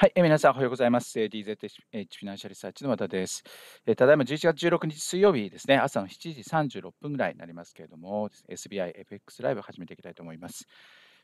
はい、え皆さんおはようございます。DZH フィナンシャルリサーチの和田です。えただいま11月16日水曜日ですね、朝の7時36分ぐらいになりますけれども、SBIFX ライブ始めていきたいと思います。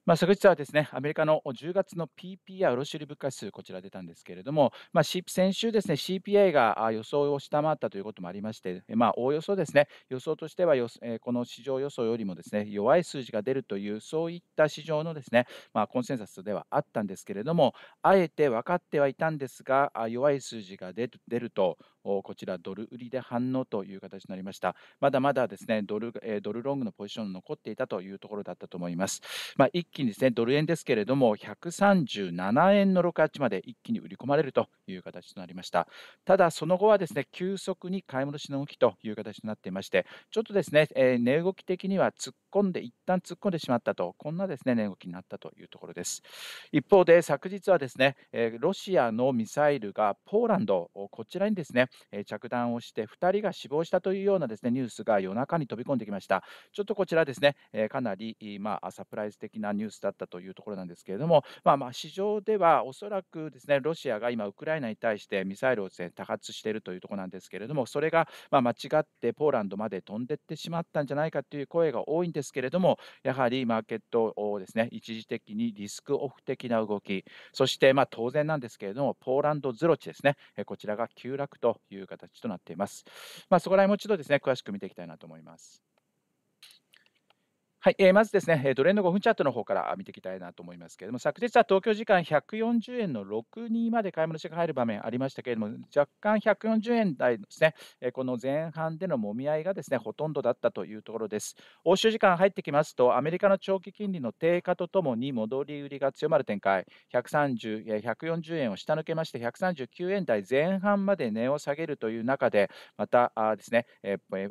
まあ、昨日はですね、アメリカの10月の PPI 卸売物価指数、こちら出たんですけれども、まあ、先週ですね、CPI が予想を下回ったということもありまして、まあ、おおよそですね、予想としてはこの市場予想よりもですね、弱い数字が出るという、そういった市場のですね、まあ、コンセンサスではあったんですけれども、あえて分かってはいたんですが、弱い数字が出ると、こちらドル売りで反応という形になりました。まだまだですね、ドルドルロングのポジション残っていたというところだったと思います。まあ、一気にですね、ドル円ですけれども、137円の68まで一気に売り込まれるという形となりました。ただ、その後はですね、急速に買い戻しの動きという形となっていまして、ちょっとですね、え値動き的には突っ込んで、一旦突っ込んでしまったと、こんなですね、値動きになったというところです。一方で、昨日はですね、えロシアのミサイルがポーランド、こちらにですね、え着弾をして2人が死亡したというようなですねニュースが夜中に飛び込んできました。ちょっとこちらですね、えかなり、まあ、サプライズ的なニュースだったというところなんですけれども、まあ、まあ市場ではおそらくですねロシアが今、ウクライナに対してミサイルをです、ね、多発しているというところなんですけれども、それがま間違ってポーランドまで飛んでってしまったんじゃないかという声が多いんですけれども、やはりマーケットをですね一時的にリスクオフ的な動き、そしてまあ当然なんですけれども、ポーランドゼロ値ですね、こちらが急落という形形となっています。まあ、そこら辺もう一度ですね、詳しく見ていきたいなと思います。はい、えー、まずですね、トレンド5分チャートの方から見ていきたいなと思いますけれども、昨日は東京時間140円の62まで買い戻しが入る場面ありましたけれども、若干140円台ですね、この前半でのもみ合いがですね、ほとんどだったというところです。欧州時間入ってきますと、アメリカの長期金利の低下とともに戻り売りが強まる展開、130 140円を下抜けまして、139円台前半まで値を下げるという中で、またあですね、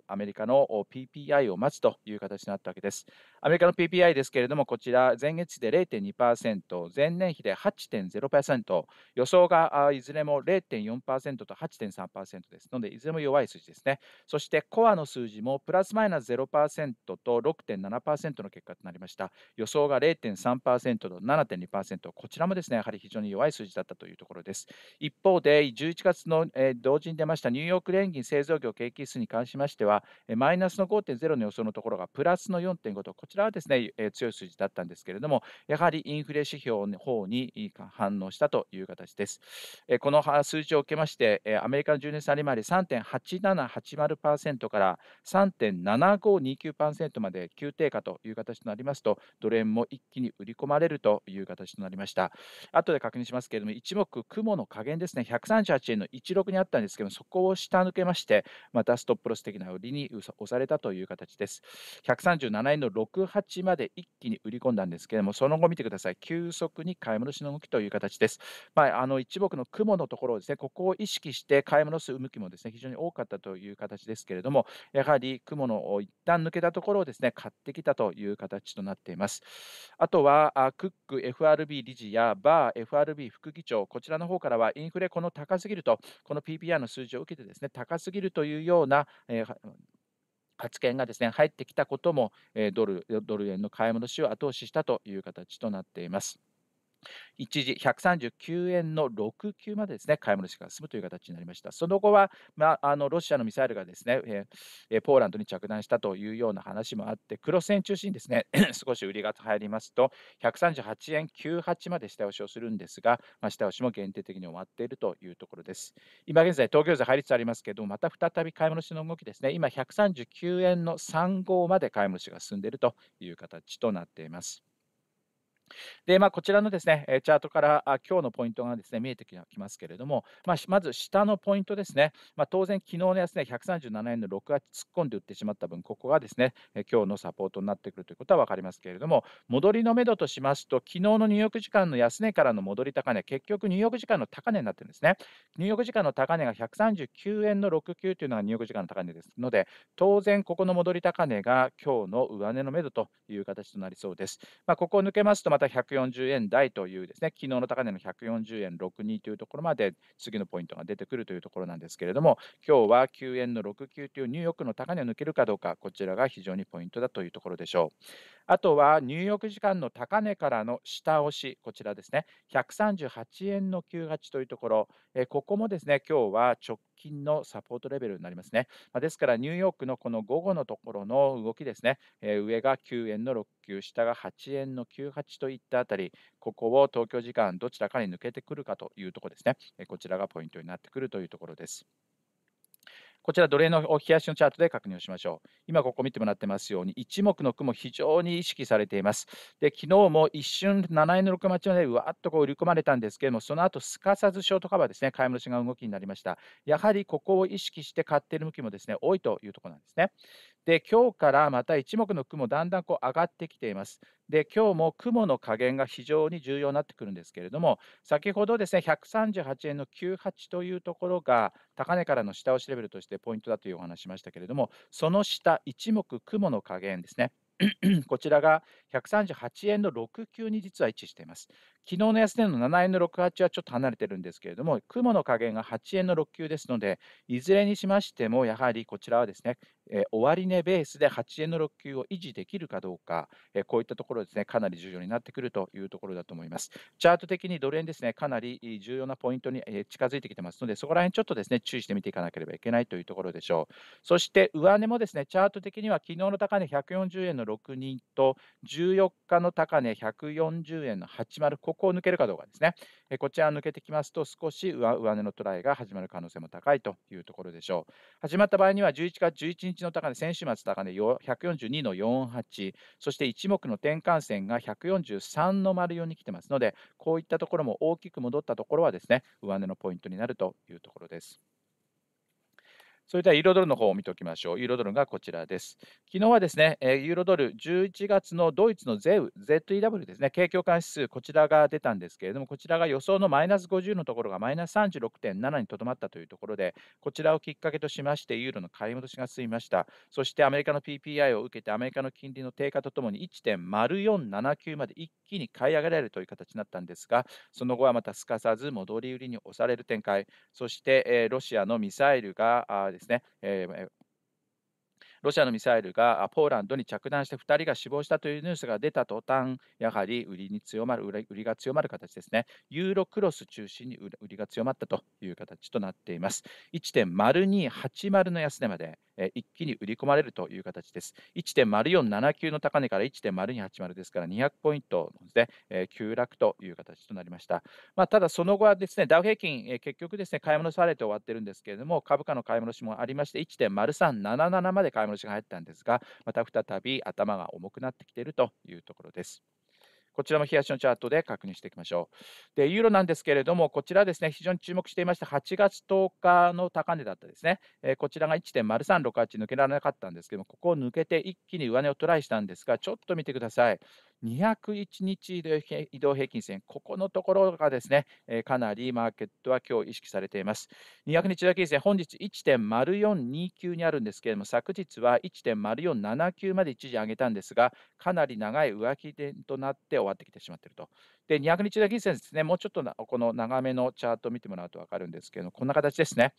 アメリカの PPI を待つという形になったわけです。アメリカの PPI ですけれども、こちら、前月比で0.2%、前年比で8.0%、予想がいずれも0.4%と8.3%ですので、いずれも弱い数字ですね。そして、コアの数字もプラスマイナス0%と6.7%の結果となりました。予想が0.3%と7.2%、こちらもですね、やはり非常に弱い数字だったというところです。一方で、11月の、え同時に出ましたニューヨーク連銀製造業景気指数に関しましては、マイナスの5.0の予想のところがプラスの4.5と、こちらはですね、え強い数字だったんですけれども、やはりインフレ指標の方に反応したという形です。えこの数字を受けまして、えアメリカの10年債利回り3.8780%から3.7529%まで急低下という形となりますと、ドル円も一気に売り込まれるという形となりました。後で確認しますけれども、一目雲の加減ですね、138円の16にあったんですけども、そこを下抜けまして、またストップロス的な売りに押されたという形です。137円の68まで一気に売り込んだんですけれども、その後見てください。急速に買い戻しの動きという形です。まあ、あの一目の雲のところですね、ここを意識して買い戻す向きもですね、非常に多かったという形ですけれども、やはり雲の一旦抜けたところをですね、買ってきたという形となっています。あとは、クック FRB 理事やバー FRB 副議長、こちらの方からはインフレこの高すぎると、この PPR の数字を受けてですね、高すぎるというような、えー発言がですね入ってきたことも、ドルドル円の買い戻しを後押ししたという形となっています。一時139円の69までですね、買い戻しが進むという形になりました。その後は、まあ、あのロシアのミサイルがですね、えー、ポーランドに着弾したというような話もあって、クロス円中心にですね、少し売りが入りますと、138円98まで下押しをするんですが、まあ、下押しも限定的に終わっているというところです。今現在、東京税入りつつありますけれども、また再び買い戻しの動きですね、今139円の35まで買い戻しが進んでいるという形となっています。で、まあ、こちらのですね、チャートからあ今日のポイントがですね、見えてきますけれども、まあ、まず下のポイントですね、まあ、当然、昨日の安値、ね、137円の6月突っ込んで売ってしまった分、ここがですね、今日のサポートになってくるということは分かりますけれども、戻りのめどとしますと、昨日のニューヨーク時間の安値からの戻り高値、結局ニューヨーク時間の高値になってるんですね。ニューヨーク時間の高値が139円の69というのがニューヨーク時間の高値ですので、当然、ここの戻り高値が今日の上値のめどという形となりそうです。まあ、ここを抜けますと、またた140円台というですね、昨日の高値の140円62というところまで次のポイントが出てくるというところなんですけれども、今日は9円の69というニューヨークの高値を抜けるかどうか、こちらが非常にポイントだというところでしょう。あとはニューヨーク時間の高値からの下押し、こちらですね、138円の98というところ、えここもですね、今日は直近のサポートレベルになりますね。まですから、ニューヨークのこの午後のところの動きですね、え上が9円の69、下が8円の98といったあたり、ここを東京時間どちらかに抜けてくるかというところですね、えこちらがポイントになってくるというところです。こちら、奴隷の冷やしのチャートで確認をしましょう。今、ここ見てもらってますように、一目の雲、非常に意識されています。で、昨日も一瞬、7円の6町までうわっとこう売り込まれたんですけれども、その後すかさずショートカバーですね、買い戻しが動きになりました。やはりここを意識して買っている向きもですね、多いというところなんですね。で、今日からまた一目の雲、だんだんこう上がってきています。で、今日も雲の加減が非常に重要になってくるんですけれども、先ほどですね、138円の98というところが、高値からの下押しレベルとしてポイントだというお話しましたけれども、その下、一目雲の加減ですね。こちらが138円の69に実は位置しています。昨日の安値の7円の68はちょっと離れてるんですけれども、雲の加減が8円の69ですので、いずれにしましても、やはりこちらはですね、えー、終値ベースで8円の69を維持できるかどうか、えー、こういったところですね、かなり重要になってくるというところだと思います。チャート的にドル円ですね、かなり重要なポイントに近づいてきてますので、そこら辺ちょっとですね、注意してみていかなければいけないというところでしょう。そして、上値もですね、チャート的には昨日の高値140円の62と、14日の高値140円の80、こを抜けるかどうかですね。えこちら抜けてきますと、少し上上値のトライが始まる可能性も高いというところでしょう。始まった場合には、11月11日の高値、先週末高値142の48、そして一目の転換線が143の丸4に来てますので、こういったところも大きく戻ったところはですね、上値のポイントになるというところです。それではユーロドルの方を見ておきましょう。ユーロドルがこちらです。昨日はですね、ユーロドル11月のドイツのゼウ、ZEW ですね、景況感指数、こちらが出たんですけれども、こちらが予想のマイナス50のところがマイナス36.7にとどまったというところで、こちらをきっかけとしまして、ユーロの買い戻しが進みました。そしてアメリカの PPI を受けて、アメリカの金利の低下とともに1.0479まで一気に買い上げられるという形になったんですが、その後はまたすかさず戻り売りに押される展開、そして、えロシアのミサイルがですね、えー、ロシアのミサイルがポーランドに着弾して2人が死亡したというニュースが出た途端、やはり売りに強まる、売りが強まる形ですね。ユーロクロス中心に売りが強まったという形となっています。1.0280の安値までえ一気に売り込まれるという形です。1.0479の高値から1.0280ですから200ポイントですね、え急落という形となりました。まあ、ただ、その後はですね、ダウ平均、え結局ですね、買い戻されて終わってるんですけれども、株価の買い戻しもありまして、1.0377まで買い戻しが入ったんですが、また再び頭が重くなってきているというところです。こちらも冷やしのチャートで確認していきましょう。で、ユーロなんですけれども、こちらですね、非常に注目していました、8月10日の高値だったですね、えー、こちらが1.0368抜けられなかったんですけども、ここを抜けて一気に上値をトライしたんですが、ちょっと見てください。201日移動平均線、ここのところがですね、かなりマーケットは今日意識されています。200日移動平均線、本日1.0429にあるんですけれども、昨日は1.0479まで一時上げたんですが、かなり長い上着となって終わってきてしまっていると。で、200日移動平均線ですね、もうちょっとこの長めのチャートを見てもらうと分かるんですけれどもこんな形ですね。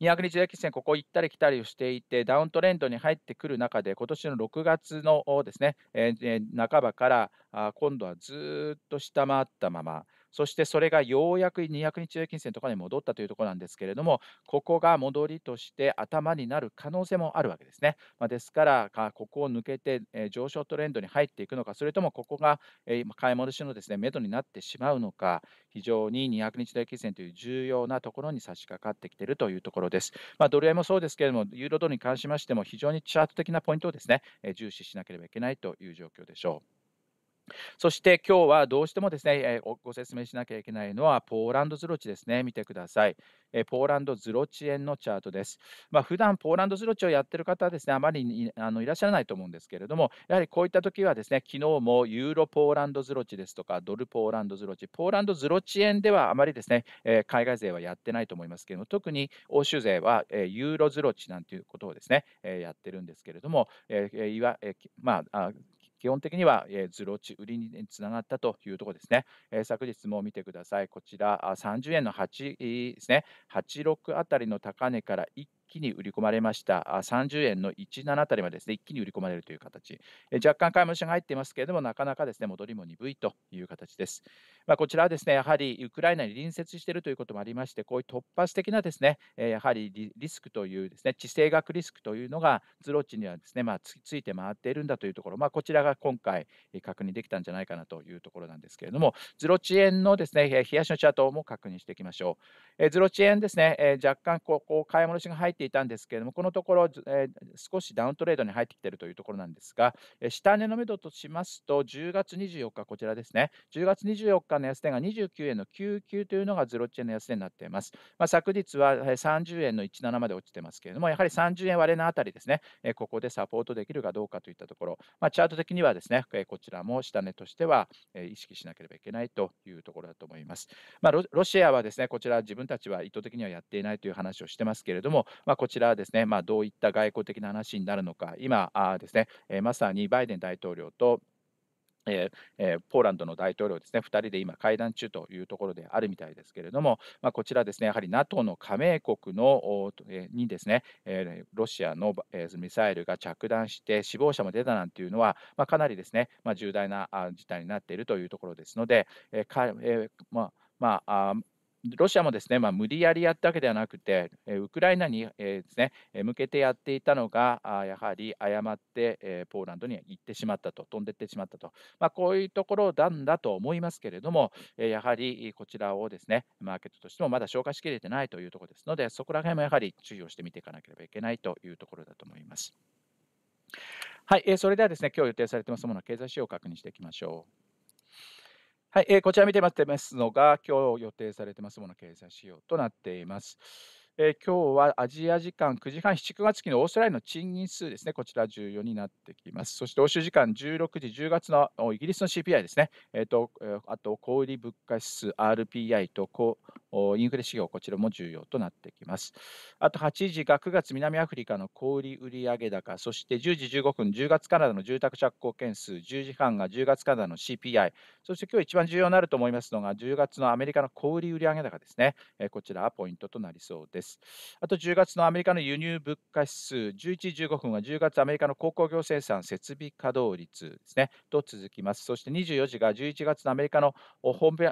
200日平均線、ここ行ったり来たりしていて、ダウントレンドに入ってくる中で、今年の6月のですね、えー、半ばから今度はずっと下回ったまま、そしてそれがようやく200日平均線とかに戻ったというところなんですけれども、ここが戻りとして頭になる可能性もあるわけですね。まあ、ですから、ここを抜けて、上昇トレンドに入っていくのか、それともここが、買い戻しのですね、目処になってしまうのか、非常に200日平均線という重要なところに差し掛かってきているというところです。まあ、ドル円もそうですけれども、ユーロドルに関しましても、非常にチャート的なポイントをですね、重視しなければいけないという状況でしょう。そして今日はどうしてもですね、えご説明しなきゃいけないのは、ポーランドズロチですね。見てください。えポーランドズロチ円のチャートです。まあ、普段ポーランドズロチをやってる方はですね、あまりいあのいらっしゃらないと思うんですけれども、やはりこういった時はですね、昨日もユーロポーランドズロチですとか、ドルポーランドズロチ、ポーランドズロチ円ではあまりですね、え海外勢はやってないと思いますけれども、特に欧州勢は、えユーロズロチなんていうことをですね、えやってるんですけれども、えいわえまあ基本的には、えー、ズロ値売りにつながったというところですね。えー、昨日も見てください。こちら30円の8ですね、86あたりの高値から一気に売り込まれました。30円の17あたりまでですね、一気に売り込まれるという形。若干買い戻しが入っていますけれども、なかなかですね、戻りも鈍いという形です。まあ、こちらはですね、やはりウクライナに隣接しているということもありまして、こういう突発的なですね、やはりリスクというですね、地政学リスクというのが、ズロッチにはですね、まあ、ついて回っているんだというところ、まあ、こちらが今回確認できたんじゃないかなというところなんですけれども、ズロッチ円のですね、冷やしのチャートも確認していきましょう。ズロッチ円ですね、若干こう買い戻しが入ってていたんですけれども、このところ、少しダウントレードに入ってきているというところなんですが、下値のめどとしますと、10月24日、こちらですね、10月24日の安値が29円の99というのがズロッチ円の安値になっています。まあ、昨日は30円の17まで落ちてますけれども、やはり30円割れのあたりですね、ここでサポートできるかどうかといったところ、まあ、チャート的にはですね、こちらも下値としては意識しなければいけないというところだと思います。まあ、ロシアはですね、こちら自分たちは意図的にはやっていないという話をしてますけれども、まあ、こちらはですね、まあ、どういった外交的な話になるのか、今ですね、まさにバイデン大統領とえー、ポーランドの大統領ですね、2人で今、会談中というところであるみたいですけれども、まあ、こちらですね、やはり NATO の加盟国のえー、にですね、えー、ロシアの、え、ミサイルが着弾して死亡者も出たなんていうのは、まあ、かなりですね、まあ、重大な事態になっているというところですので、えかえまあまあ、ロシアもですね、まあ、無理やりやったわけではなくて、ウクライナに、え、ですね、向けてやっていたのが、やはり誤って、え、ポーランドに行ってしまったと、飛んでいってしまったと、まあ、こういうところなんだと思いますけれども、やはりこちらをですね、マーケットとしてもまだ消化しきれてないというところですので、そこら辺もやはり注意をしてみていかなければいけないというところだと思います。はい、え、それではですね、今日予定されていますもの、経済指標を確認していきましょう。はい、えー、こちら見て待ってますのが、今日予定されてますもの掲載仕様となっています。えー、今日はアジア時間9時半、7、9月期のオーストラリアの賃金数ですね、こちら重要になってきます。そして欧州時間16時、10月のイギリスの CPI ですね、えーと、あと小売物価指数 RPI とインフレ指標、こちらも重要となってきます。あと8時が9月南アフリカの小売売上高、そして10時15分、10月カナダの住宅着工件数、10時半が10月カナダの CPI、そして今日一番重要になると思いますのが、10月のアメリカの小売売上高ですね、こちらはポイントとなりそうです。。あと10月のアメリカの輸入物価指数、11時15分は10月アメリカの鉱工業生産設備稼働率ですね、と続きます。そして24時が11月のアメリカの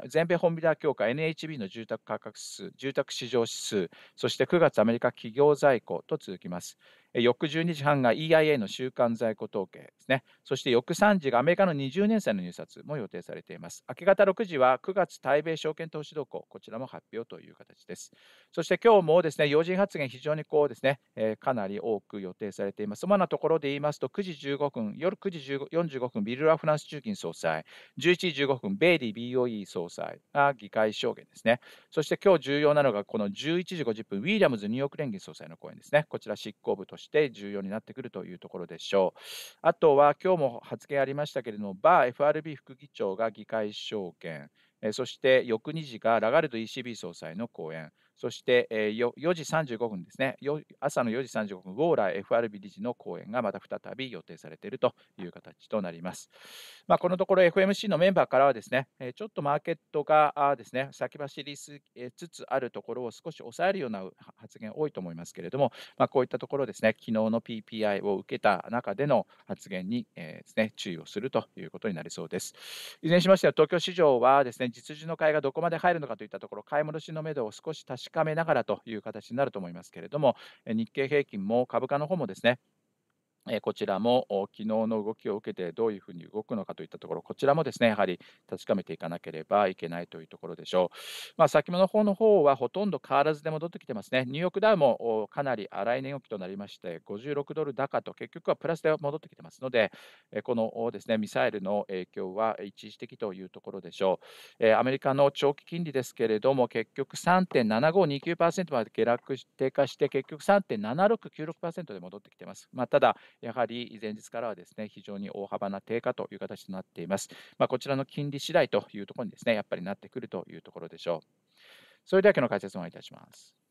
全米本ビラ協会 NHB の住宅価格指数、住宅市場指数、そして9月アメリカ企業在庫と続きます。翌12時半が EIA の週間在庫統計ですね。そして翌3時がアメリカの20年債の入札も予定されています。明け方6時は9月対米証券投資動向、こちらも発表という形です。そして今日もですね、要人発言非常にこうですね、えー、かなり多く予定されています。主なところで言いますと、9時15分、夜9時45分、ビルラ・フランス中金総裁、11時15分、ベイリー BOE 総裁が議会証言ですね。そして今日重要なのが、この11時50分、ウィリアムズニューヨーク連銀総裁の講演ですね。こちら執行部としてして重要になってくるというところでしょう。あとは今日も発言ありましたけれども、バー FRB 副議長が議会証券、そして翌2時がラガルド ECB 総裁の講演、そして、4時35分ですね、朝の4時35分、ウォーラー FRB 理事の講演がまた再び予定されているという形となります。まあ、このところ FMC のメンバーからはですね、ちょっとマーケットがですね、先走りつつあるところを少し抑えるような発言多いと思いますけれども、まあ、こういったところですね、昨日の PPI を受けた中での発言に、ですね、注意をするということになりそうです。いずれにしましては、東京市場はですね、実需の買いがどこまで入るのかといったところ、買い戻しのめどを少し確かめながらという形になると思いますけれども、日経平均も株価の方もですね、えこちらも昨日の動きを受けてどういうふうに動くのかといったところ、こちらもですね、やはり確かめていかなければいけないというところでしょう。まあ、先物の方の方はほとんど変わらずで戻ってきてますね。ニューヨークダウもかなり荒い値動きとなりまして、56ドル高と結局はプラスで戻ってきてますので、このですね、ミサイルの影響は一時的というところでしょう。アメリカの長期金利ですけれども、結局3.7529%まで下落低下して、結局3.7696%で戻ってきてます。まあ、ただ、やはり前日からはですね、非常に大幅な低下という形となっています。まあ、こちらの金利次第というところにですね、やっぱりなってくるというところでしょう。それでは今日の解説をお願いいたします。